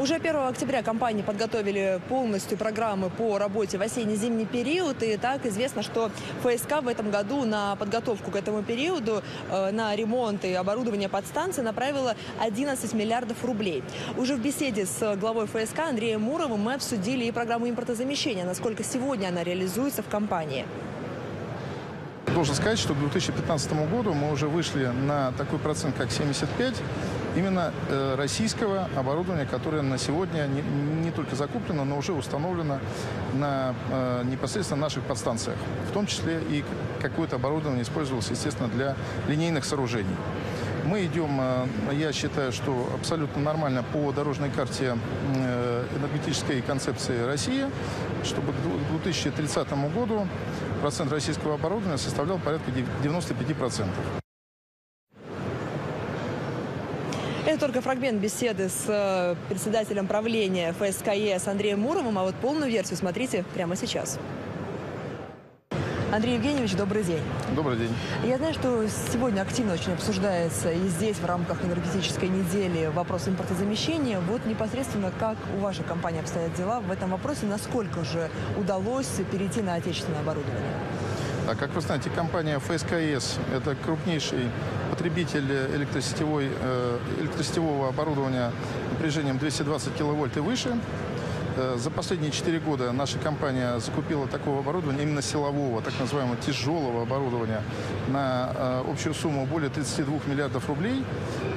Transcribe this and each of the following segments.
Уже 1 октября компании подготовили полностью программы по работе в осенне-зимний период. И так известно, что ФСК в этом году на подготовку к этому периоду, э, на ремонт и оборудование подстанции направила 11 миллиардов рублей. Уже в беседе с главой ФСК Андреем Муровым мы обсудили и программу импортозамещения, насколько сегодня она реализуется в компании. Должен сказать, что к 2015 году мы уже вышли на такой процент, как 75, именно э, российского оборудования, которое на сегодня не, не только закуплено, но уже установлено на э, непосредственно наших подстанциях. В том числе и какое-то оборудование использовалось, естественно, для линейных сооружений. Мы идем, э, я считаю, что абсолютно нормально по дорожной карте энергетической концепции России, чтобы к 2030 году процент российского оборудования составлял порядка 95%. Это только фрагмент беседы с э, председателем правления ФСКЕ с Андреем Муровым, а вот полную версию смотрите прямо сейчас. Андрей Евгеньевич, добрый день. Добрый день. Я знаю, что сегодня активно очень обсуждается и здесь в рамках энергетической недели вопрос импортозамещения. Вот непосредственно как у вашей компании обстоят дела в этом вопросе, насколько же удалось перейти на отечественное оборудование? А как вы знаете, компания ФСКС – это крупнейший потребитель электросетевой, э, электросетевого оборудования напряжением 220 киловольт и выше. Э, за последние 4 года наша компания закупила такого оборудования, именно силового, так называемого тяжелого оборудования, на э, общую сумму более 32 миллиардов рублей.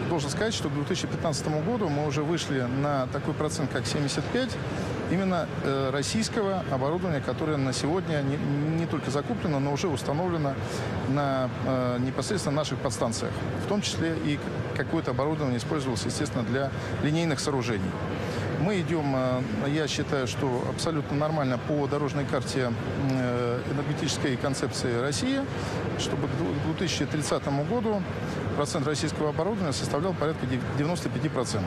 Должен сказать, что к 2015 году мы уже вышли на такой процент, как 75, именно э, российского оборудования, которое на сегодня не, не только закуплено, но уже установлено на непосредственно наших подстанциях. В том числе и какое-то оборудование использовалось, естественно, для линейных сооружений. Мы идем, э, я считаю, что абсолютно нормально по дорожной карте э, энергетической концепции России, чтобы к 2030 году процент российского оборудования составлял порядка 95%.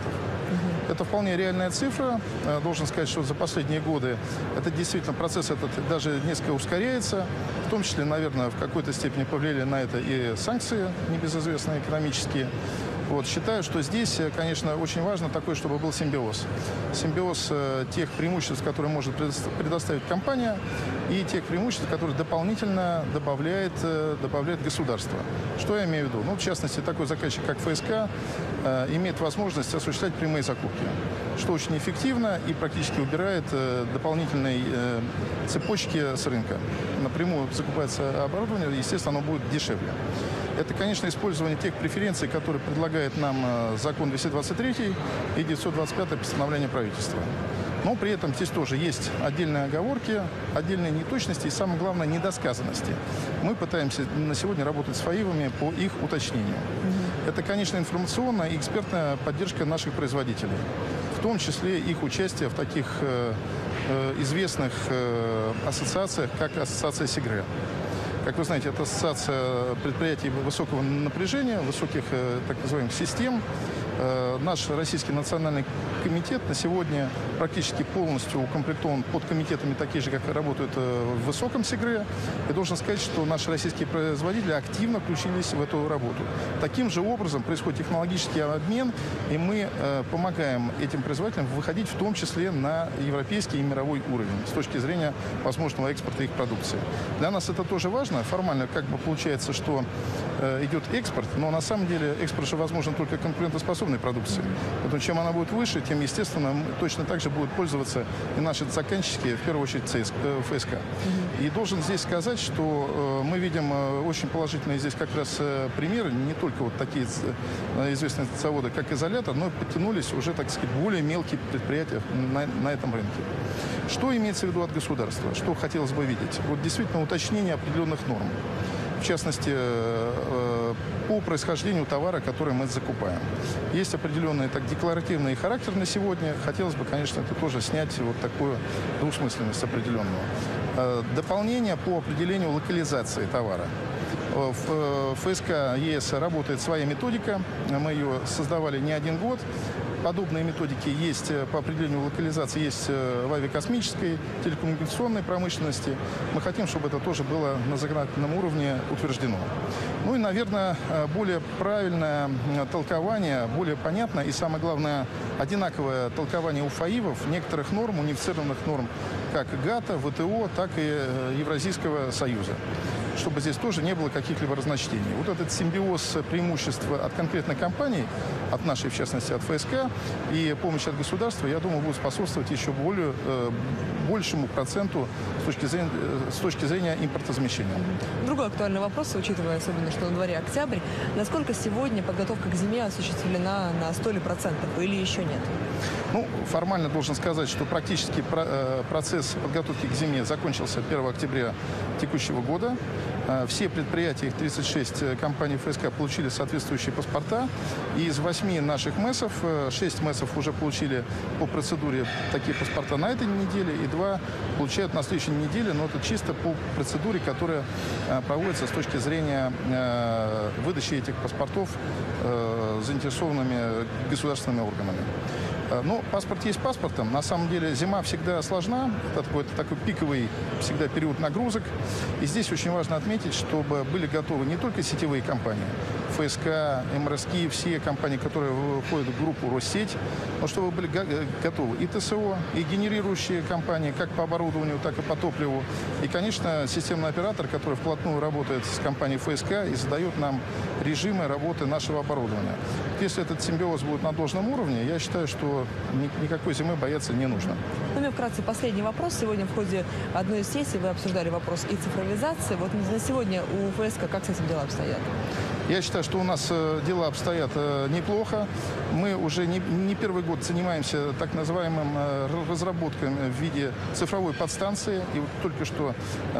Это вполне реальная цифра. Э, должен сказать, что за последние годы это действительно процесс этот даже несколько ускоряется. В том числе, наверное, в какой-то степени повлияли на это и санкции небезызвестные экономические. Вот, считаю, что здесь, э, конечно, очень важно такой, чтобы был симбиоз. Симбиоз э, тех преимуществ, которые может предоставить компания, и тех преимуществ, которые дополнительно добавляет, э, добавляет государство. Что я имею в виду? Ну, в частности, такой заказчик, как ФСК, имеет возможность осуществлять прямые закупки, что очень эффективно и практически убирает дополнительные цепочки с рынка. Напрямую закупается оборудование, естественно, оно будет дешевле. Это, конечно, использование тех преференций, которые предлагает нам э, закон 223 и 925 постановление правительства. Но при этом здесь тоже есть отдельные оговорки, отдельные неточности и, самое главное, недосказанности. Мы пытаемся на сегодня работать с ФАИВами по их уточнению. Это, конечно, информационная и экспертная поддержка наших производителей, в том числе их участие в таких э, известных э, ассоциациях, как Ассоциация Сигре. Как вы знаете, это ассоциация предприятий высокого напряжения, высоких э, так называемых систем. Э, наш Российский национальный комитет на сегодня практически полностью укомплектован под комитетами такие же, как работают э, в высоком Сигре. И должен сказать, что наши российские производители активно включились в эту работу. Таким же образом происходит технологический обмен, и мы помогаем этим производителям выходить в том числе на европейский и мировой уровень с точки зрения возможного экспорта их продукции. Для нас это тоже важно. Формально как бы получается, что э, идет экспорт, но на самом деле экспорт же возможен только конкурентоспособной продукции. Поэтому чем она будет выше, тем, естественно, точно так же будут пользоваться и наши заказчики, в первую очередь ЦСК, э, ФСК. И должен здесь сказать, что э, мы видим очень положительные здесь как раз примеры, не только вот такие известные заводы, как изолятор, но и подтянулись уже, так сказать, более мелкие предприятия на, на этом рынке. Что имеется в виду от государства? Что хотелось бы видеть? Вот действительно уточнение определенных норм. В частности, э, э, по происхождению товара, который мы закупаем. Есть определенный так, декларативный характер на сегодня. Хотелось бы, конечно, это тоже снять вот такую двусмысленность определенную. Э, дополнение по определению локализации товара. В ФСК ЕС работает своя методика. Мы ее создавали не один год. Подобные методики есть по определению локализации, есть в авиакосмической, телекоммуникационной промышленности. Мы хотим, чтобы это тоже было на законодательном уровне утверждено. Ну и, наверное, более правильное толкование, более понятное и, самое главное, одинаковое толкование у ФАИВов некоторых норм, унифицированных норм, как ГАТА, ВТО, так и Евразийского союза чтобы здесь тоже не было каких-либо разночтений. Вот этот симбиоз преимущества от конкретной компании, от нашей, в частности, от ФСК, и помощь от государства, я думаю, будет способствовать еще более, э, большему проценту с точки, зрения, э, с точки зрения импортозамещения. Другой актуальный вопрос, учитывая особенно, что на дворе октябрь. Насколько сегодня подготовка к зиме осуществлена на 100% или еще нет? Ну, формально должен сказать, что практически э, процесс подготовки к зиме закончился 1 октября текущего года. Э, все предприятия, их 36 э, компаний ФСК, получили соответствующие паспорта. И из 8 наших МЭСов, 6 МЭСов уже получили по процедуре такие паспорта на этой неделе, и 2 получают на следующей неделе, но это чисто по процедуре, которая проводится с точки зрения выдачи этих паспортов заинтересованными государственными органами. Э, ну, паспорт есть паспортом. На самом деле зима всегда сложна. Это такой, это такой пиковый всегда период нагрузок. И здесь очень важно отметить, чтобы были готовы не только сетевые компании, ФСК, МРСК, все компании, которые входят в группу Россеть, но чтобы были э, готовы и ТСО, и генерирующие компании, как по оборудованию, так и по топливу. И, конечно, системный оператор, который вплотную работает с компанией ФСК и задает нам режимы работы нашего оборудования. Если этот симбиоз будет на должном уровне, я считаю, что никакой зимы бояться не нужно. Ну, мне вкратце последний вопрос. Сегодня в ходе одной из сессий вы обсуждали вопрос и цифровизации. Вот на сегодня у ФСК как с этим дела обстоят? Я считаю, что у нас э, дела обстоят э, неплохо. Мы уже не, первый год занимаемся так называемым э, разработками в виде цифровой подстанции. И вот только что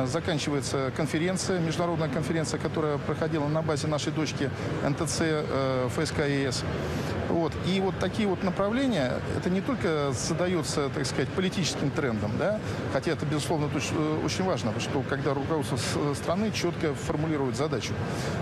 заканчивается конференция, международная конференция, которая проходила на базе нашей дочки НТЦ ФСК ЕС. Вот. И вот такие вот направления, это не только задается, так сказать, политическим трендом, да, хотя это, безусловно, э, очень важно, что когда руководство страны четко формулирует задачу.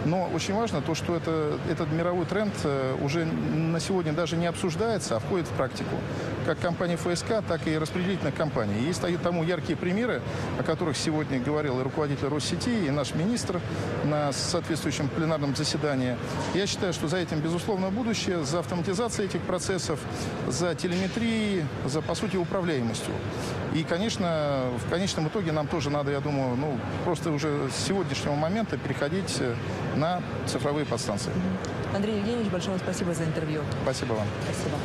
Но очень важно то, что это, этот мировой тренд э, уже на сегодня даже не обсуждается, а входит в практику. Как компания ФСК, так и распределительных компаний. Есть тому яркие примеры, о которых сегодня говорил и руководитель Россети, и наш министр на соответствующем пленарном заседании. Я считаю, что за этим, безусловно, будущее, за автоматизацией этих процессов, за телеметрией, за, по сути, управляемостью. И, конечно, в конечном итоге нам тоже надо, я думаю, ну, просто уже с сегодняшнего момента переходить на цифровые подстанции. Андрей Евгеньевич, большое спасибо за интервью. Спасибо вам. Спасибо.